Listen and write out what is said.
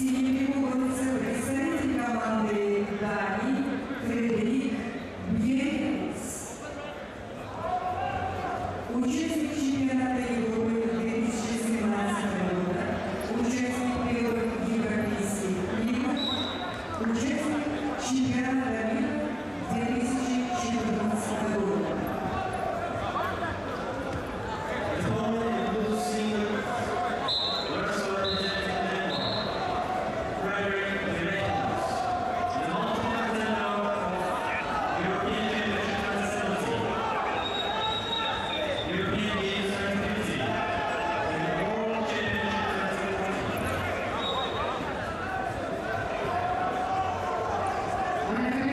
Серебряковый представитель команды Дании Фредерик Бьеринс. Участник Amen.